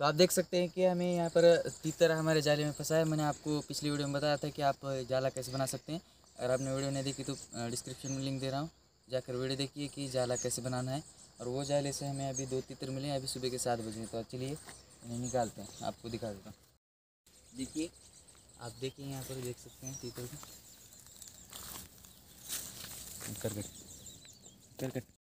तो आप देख सकते हैं कि हमें यहाँ पर तीतर हमारे जाले में फंसा है। मैंने आपको पिछली वीडियो में बताया था कि आप जाला कैसे बना सकते हैं। अगर आपने वीडियो नहीं देखी तो डिस्क्रिप्शन में लिंक दे रहा हूँ। जाकर वीडियो देखिए कि जाला कैसे बनाना है। और वो जाले से हमें अभी दो तीतर मिले अभी सुबह के सात बजे तो चलिए, इन्हें निकालते हैं। आपको दिखा देता हूँ। देखिए, आप देखिए यहाँ पर देख सकते हैं तीतर को। कर कर कर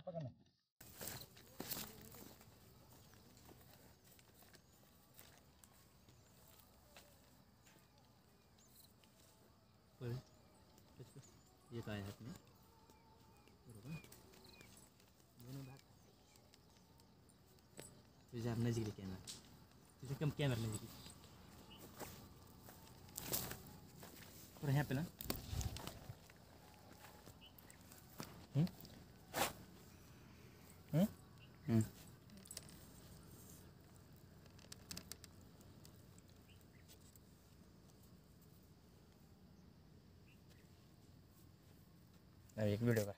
पकड़ना पकड़ना ये का है बात तुझे नज़दीक कैमरा तुझे कम कैमरा नज़दीक और यहाँ पे ना हम्म एक वीडियो का